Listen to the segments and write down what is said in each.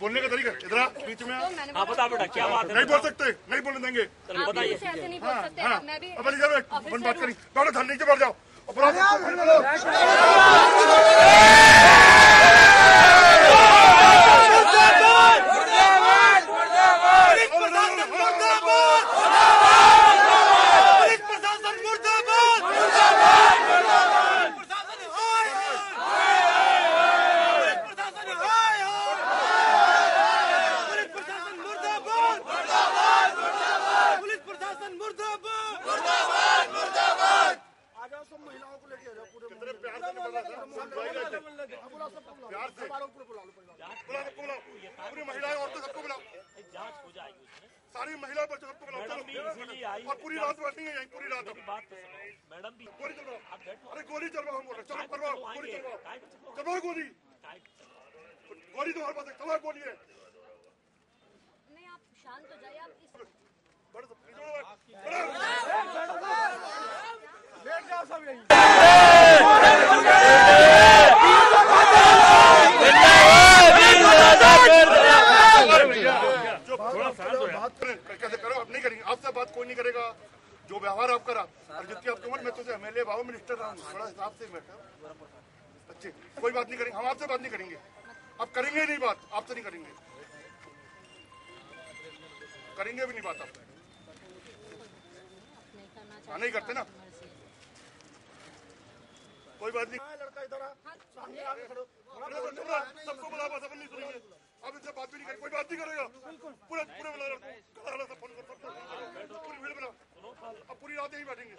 बोलने का तरीका इधर बीच में आ। तो हाँ बता बेटा क्या बात है? नहीं बोल सकते नहीं बोलने देंगे। चलो आप बताइए। मुझसे ऐसे नहीं बोल हाँ सकते हाँ आप मैं इधर बैठ, अपन बात ऑफिसर करी हूँ। बैठो धरने नीचे बैठ जाओ अपराध कितने प्यार से बोल था। समझाइए इसे। प्यार से। बुलाओ सबको बुलाओ पूरी महिलाएँ औरतें सबको बुलाओ। जाँच हो जाएगी उसमें सारी महिलाएँ बच्चों सबको बुलाओ और पूरी रात बैठनी है यहीं पूरी रात। बात तो सुनो। मैडम भी गोली चलवाओ। अरे गोली चलवाओ हम बोल रहे चलो करवाओ गोली आएँगे। चलवाओ। को चलो चलवाओ गोली। को चलो गोली तुम्हारे पास है। चलवाओ गोली है। नहीं आप शांत हो जाइए। आप जो व्यवहार आप करा और जितनी आपकी उम्र मैं तुझे एमएलए बाबू मिनिस्टर बड़ा हिसाब से अच्छे कोई बात नहीं करेंगे। हम आपसे बात नहीं करेंगे अब करेंगे नहीं बात आपसे नहीं करेंगे करेंगे भी नहीं बात आप हाँ नहीं करते ना। कोई बात नहीं। लड़का इधर आ। सामने आके खड़ो। थोड़ा अरे तो सबको बुला बस अपन नहीं सुनेंगे। अब इनसे बात भी नहीं करेंगे कोई बात नहीं करेगा। पूरे पूरे बुला रहा फ़ोन कर सबको पूरी भीड़ बुला अब पूरी रात यहीं बैठेंगे।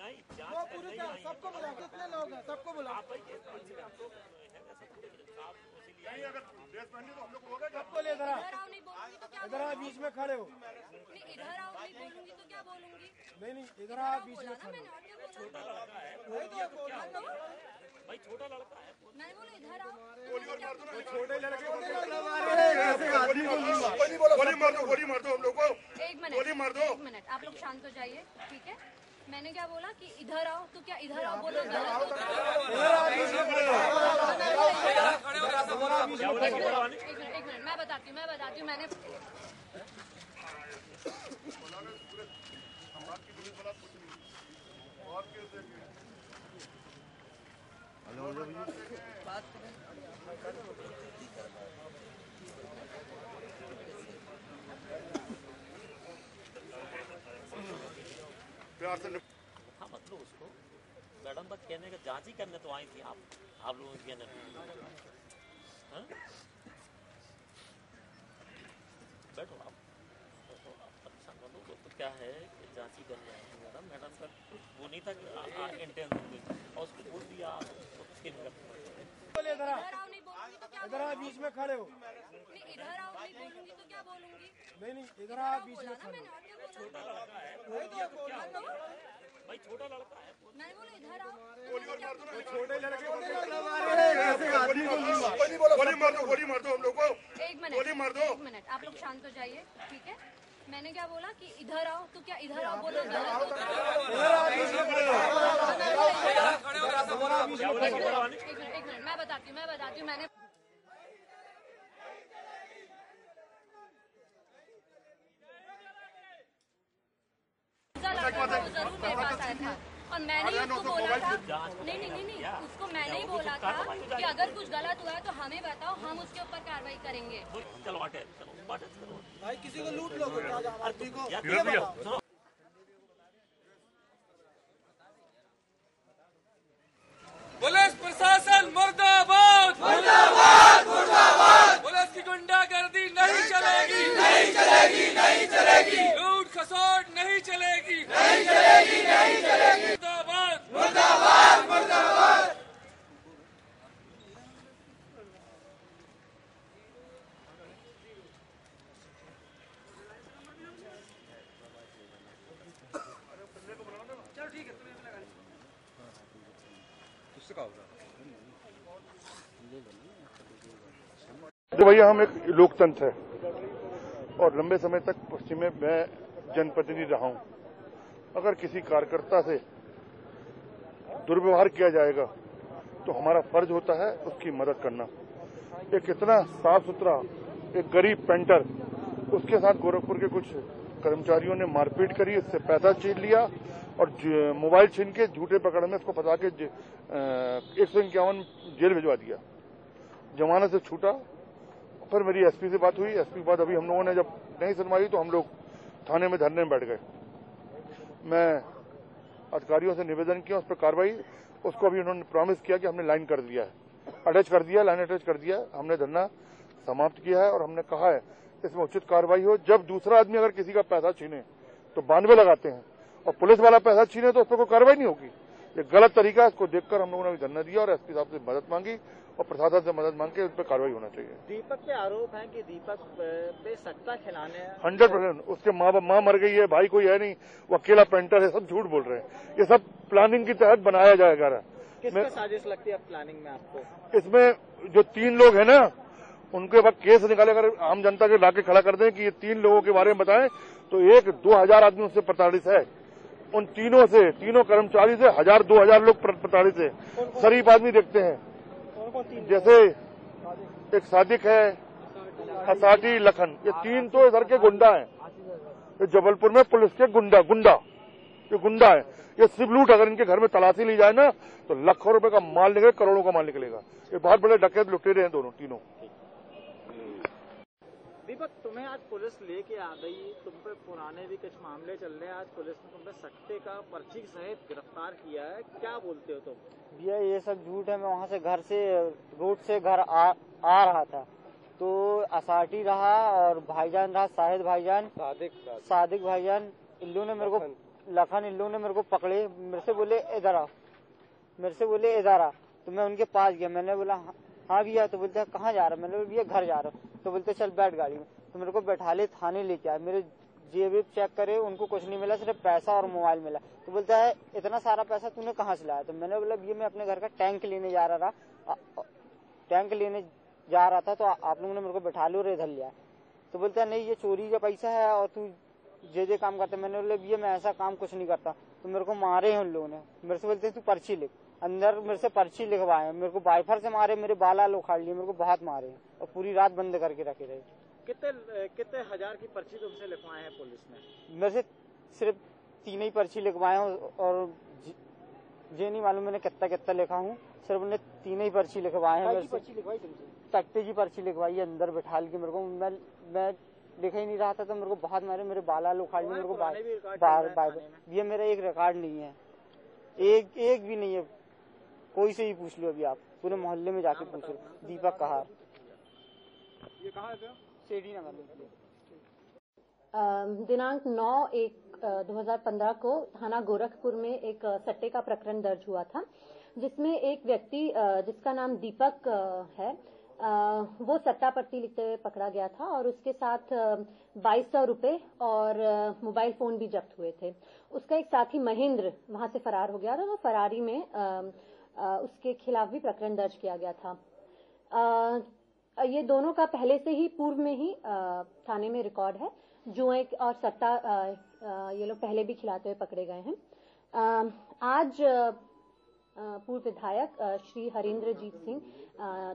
वो पूरी सबको बुला कितने लोग हैं सबको बुला आप भाई ये कौन सी आप लोग है वैसे थोड़ी देर आप इसीलिए नहीं अगर ड्रेस पहनी तो हम लोग को होगा क्या? सबको ले इधर आ। इधर आओ नहीं बोलूँगी क्या इधर आ बीच में खड़े हो। इधर आओ नहीं बोलूँगी तो नहीं नहीं इधर आ बीच में तो बोला। हाँ। भाई छोटा लड़का है। मैंने बोला इधर आओ। गोली और मार दो ना। छोटे लड़के को गोली मार दो गोली मार दो। गोली मार दो हम लोग को। एक मिनट गोली मार दो। एक मिनट आप लोग शांत हो जाइए ठीक है? मैंने क्या बोला कि इधर आओ तो क्या इधर आओ बोलो? गलत। एक मिनट एक मिनट मैं बताती हूँ मैं बताती हूँ मैंने प्यार से हाँ मतलब उसको मैडम बस कहने का जाँच ही करने तो आई थी आप आप लोगों की कहने हाँ? बैठो आप बैठो आप परेशान मत हो वो तो क्या है ही आई थी मैडम मैडम का वो नहीं था कि इंटेंस और उसको बोल दिया उसके ले इधर आ इधर आओ नहीं बोलूँगी तो क्या इधर आ बीच में खड़े हो। इधर आओ नहीं बोलूँगी तो क्या बोलूँगी? नहीं नहीं इधर आ बीच बोला में खड़े और क्या बोला। हाँ। भाई छोटा लड़का है। मैंने बोला इधर आओ। गोली मार दो ना। छोटे लड़के को गोली मार दो गोली मार दो हम लोग को। एक मिनट गोली मार दो। एक मिनट आप लोग शांत हो जाइए ठीक है? मैंने क्या बोला कि इधर आओ तो क्या इधर आओ बोलो? गलत होता। एक मिनट एक मिनट मैं बताती हूँ मैं बताती हूँ मैंने ज़रूर मेरे पास आया था। और मैंने ही उसको बोला था। नहीं नहीं नहीं नहीं उसको मैंने ही बोला था कि अगर कुछ गलत हुआ है तो हमें बताओ हम उसके ऊपर कार्रवाई करेंगे। चलो चलो भाई किसी को लूट लोगे क्या आदमी को यार धीरे भैया सुनो पुलिस प्रशासन मुर्दाबाद मुर्दाबाद मुर्दाबाद पुलिस की गुंडागर्दी नहीं चलेगी नहीं चलेगी नहीं चलेगी लूट खसोट नहीं चलेगी नहीं चलेगी नहीं चलेगी मुर्दाबाद जो भैया, हम एक लोकतंत्र है और लंबे समय तक पश्चिम में मैं जनप्रतिनिधि रहा हूँ। अगर किसी कार्यकर्ता से दुर्व्यवहार किया जाएगा तो हमारा फ़र्ज़ होता है उसकी मदद करना। एक इतना साफ़ सुथरा, एक गरीब पेंटर, उसके साथ गोरखपुर के कुछ कर्मचारियों ने मारपीट करी, इससे पैसा छीन लिया और मोबाइल छीन के झूठे पकड़ में इसको फंसा के एक सौ इक्यावन जेल भिजवा दिया। जमानत से छूटा। फिर मेरी एसपी से बात हुई। एसपी के बाद अभी हम लोगों ने जब नहीं सुनवाई तो हम लोग थाने में धरने में बैठ गए। मैं अधिकारियों से निवेदन किया, उस पर कार्रवाई। उसको अभी उन्होंने प्रॉमिस किया कि हमने लाइन कर दिया है। अटैच कर दिया लाइन अटैच कर दिया। हमने धरना समाप्त किया है और हमने कहा है इसमें उचित कार्रवाई हो जब दूसरा आदमी अगर किसी का पैसा छीने तो बानवे लगाते हैं और पुलिस वाला पैसा छीने तो उस पर कोई कार्रवाई नहीं होगी। ये गलत तरीका है इसको देखकर हम लोगों ने अभी धरना दिया और एसपी साहब से मदद मांगी और प्रशासन से मदद मांग के उस पर कार्रवाई होना चाहिए। दीपक पे आरोप है कि दीपक पे सट्टा खिलाने हंड्रेड परसेंट उसके माँ माँ मर गई है भाई कोई है नहीं वो अकेला पेंटर है सब झूठ बोल रहे हैं। ये सब प्लानिंग के तहत बनाया जाएगा। किसका साजिश लगती है प्लानिंग में आपको? इसमें जो तीन लोग है ना उनके बाद केस निकाले अगर आम जनता के लाके खड़ा कर दें कि ये तीन लोगों के बारे में बताएँ तो एक दो हज़ार आदमी उससे प्रताड़ित है। उन तीनों से तीनों कर्मचारी से हज़ार दो हज़ार लोग प्र- प्रताड़ित है। शरीफ आदमी देखते हैं। जैसे एक सादिक है असाटी लखन। ये तीन तो इधर के गुंडा है। ये जबलपुर में पुलिस के गुंडा गुंडा। ये गुंडा है। ये सिर्फ़ लूट अगर इनके घर में तलाशी ली जाए ना तो लाखों रुपए का माल निकले करोड़ों का माल निकलेगा। ये बहुत बड़े डकैत लुटेरे हैं दोनों तीनों। दीपक तुम्हें आज पुलिस लेके आ गई तुम पे पुराने भी कुछ मामले चल रहे हैं आज पुलिस ने तुम पे सट्टे का पर्ची सहित गिरफ़्तार किया है क्या बोलते हो तुम? भैया ये सब झूठ है मैं वहाँ से घर से रोड से घर आ, आ रहा था। तो असाटी रहा और भाईजान रहा शाहिद भाईजान। सादिक सादिक भाईजान इल्लू ने मेरे को लखन। इल्लू ने मेरे को पकड़े मेरे से बोले इधर आ। मेरे से बोले इधर आ। तो मैं उनके पास गया मैंने बोला "हाँ- भैया तो बोलते कहाँ जा रहा मैंने भैया, घर जा रहा हूँ। तो बोलते, चल, बैठ गाड़ी में। तो मेरे को बैठा ले, थाने लेके आए। मेरे जेब चेक करे, उनको कुछ नहीं मिला, सिर्फ़ पैसा और मोबाइल मिला। तो बोलता है, इतना सारा पैसा तूने कहाँ से लाया? तो मैंने बोला, भैया, मैं अपने घर का टैंक लेने जा रहा था। टैंक लेने जा रहा था तो आप लोगों ने मेरे को बैठा लो, और इधर लिया तो बोलता है, नहीं, ये चोरी का पैसा है, और तू जे जे काम करता मैंने बोला, भैया, मैं ऐसा काम कुछ नहीं करता। तो मेरे को मारे हैं उन लोगों ने। मेरे से बोलते तू पर्ची लिख अंदर मेरे से पर्ची लिखवाए मेरे को बाइफर से मारे मेरे बाला आल उखाड़ लिए मेरे को बहुत मारे और पूरी रात बंद करके रखे रहे। कितने कितने हज़ार की पर्ची तुमसे लिखवाए हैं पुलिस ने मेरे से सिर्फ़ तीन ही पर्ची लिखवाए और जी- ये नहीं मालूम मैंने कितना कितना लिखा हूँ। सिर्फ़ उन्हें तीन ही पर्ची लिखवाए हैं काय की पर्ची लिखवाई तुमसे? तख्ते की पर्ची लिखवाई है अंदर बैठा के मेरे को मैं मैं लिखा ही नहीं रहा था तो मेरे को बहुत मारे मेरे बाल उखाड़ लिए मेरे को हैं बार ये मेरा एक रिकॉर्ड नहीं है। एक एक भी नहीं है। कोई से ही पूछ लो अभी आप। पूरे मोहल्ले में जाके पूछ लो। दीपक कहार। ये कहाँ नगर में। दिनांक 9 एक अ, 2015 को थाना गोरखपुर में एक सट्टे का प्रकरण दर्ज हुआ था जिसमें एक व्यक्ति जिसका नाम दीपक है वो सट्टा पट्टी लिखते हुए पकड़ा गया था और उसके साथ बाईस सौ रुपये और मोबाइल फ़ोन भी जब्त हुए थे। उसका एक साथी महेंद्र वहाँ से फरार हो गया था वो फरारी में उसके खिलाफ भी प्रकरण दर्ज किया गया था। ये दोनों का पहले से ही पूर्व में ही थाने में रिकॉर्ड है। जो एक और सत्ता ये लोग पहले भी खिलाते हुए पकड़े गए हैं। आज पूर्व विधायक श्री हरेंद्रजीत सिंह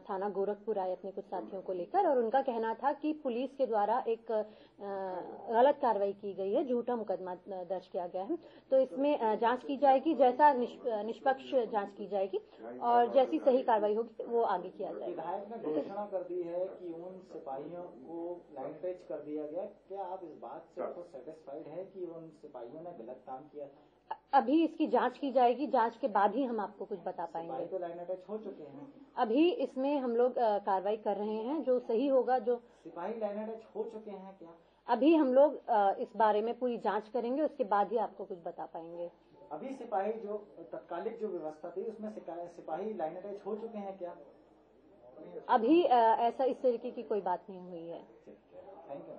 थाना गोरखपुर आए अपने कुछ साथियों को लेकर और उनका कहना था कि पुलिस के द्वारा एक गलत कार्रवाई की गई है झूठा मुकदमा दर्ज किया गया है। तो इसमें जाँच की जाएगी जैसा निष्पक्ष जाँच की जाएगी और जैसी सही कार्रवाई होगी वो आगे किया जाएगा। विधायक ने घोषणा कर दी है कि उन सिपाहियों को लाइन टच कर दिया गया। क्या आप इस बात से तो सेटिस्फाइड है कि उन सिपाहियों ने गलत काम किया? अभी इसकी जाँच की जाएगी जाँच के बाद ही हम आपको कुछ बता पाएँगे। तो लाइन अटैच हो चुके हैं। अभी इसमें हम लोग कार्रवाई कर रहे हैं जो सही होगा जो सिपाही लाइन अटैच हो चुके हैं क्या? अभी हम लोग इस बारे में पूरी जाँच करेंगे उसके बाद ही आपको कुछ बता पाएँगे। अभी सिपाही जो तत्कालिक जो व्यवस्था थी उसमें सिपाही लाइन अटैच हो चुके हैं क्या? अभी ऐसा इस तरीके की कोई बात नहीं हुई है थैंक यू।